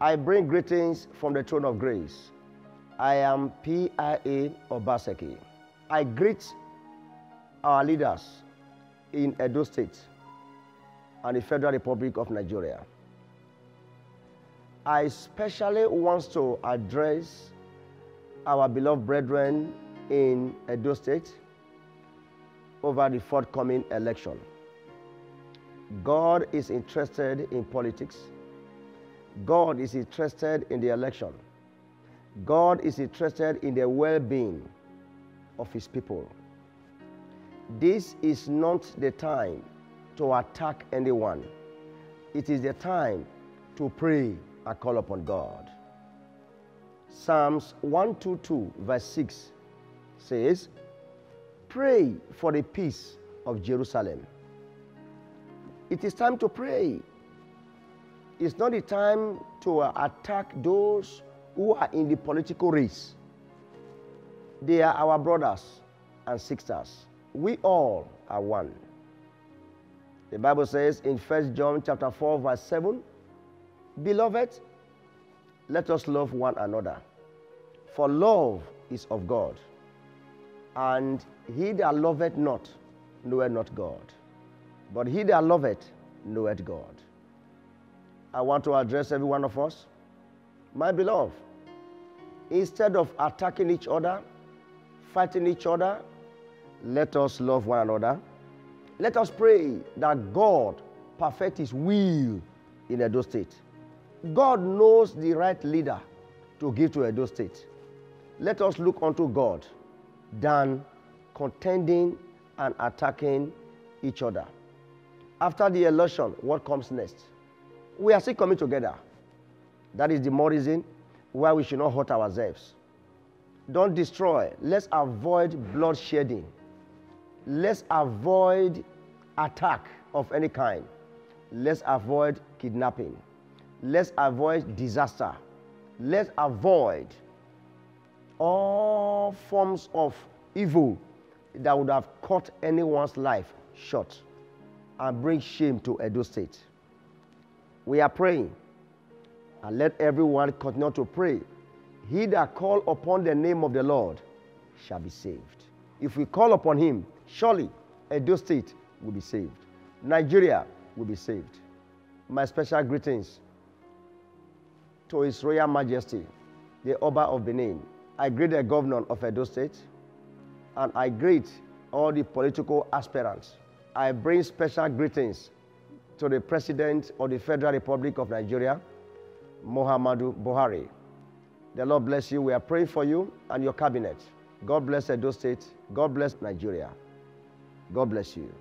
I bring greetings from the throne of grace. I am PIA Obaseki. I greet our leaders in Edo State and the Federal Republic of Nigeria. I especially want to address our beloved brethren in Edo State over the forthcoming election. God is interested in politics. God is interested in the election. God is interested in the well being of his people. This is not the time to attack anyone, it is the time to pray and call upon God. Psalms 122, verse 6 says, Pray for the peace of Jerusalem. It is time to pray. It's not the time to uh, attack those who are in the political race. They are our brothers and sisters. We all are one. The Bible says in 1 John chapter 4 verse 7, Beloved, let us love one another. For love is of God. And he that loveth not knoweth not God. But he that loveth knoweth God. I want to address every one of us. My beloved, instead of attacking each other, fighting each other, let us love one another. Let us pray that God perfect his will in Edo State. God knows the right leader to give to Edo State. Let us look unto God than contending and attacking each other. After the election, what comes next? We are still coming together. That is the more reason why we should not hurt ourselves. Don't destroy. Let's avoid bloodshedding. Let's avoid attack of any kind. Let's avoid kidnapping. Let's avoid disaster. Let's avoid all forms of evil that would have cut anyone's life short and bring shame to Edo State. We are praying and let everyone continue to pray. He that call upon the name of the Lord shall be saved. If we call upon him, surely Edo State will be saved. Nigeria will be saved. My special greetings to His Royal Majesty, the Oba of Benin. I greet the governor of Edo State and I greet all the political aspirants. I bring special greetings to the President of the Federal Republic of Nigeria, Muhammadu Buhari. The Lord bless you. We are praying for you and your cabinet. God bless Edo State. God bless Nigeria. God bless you.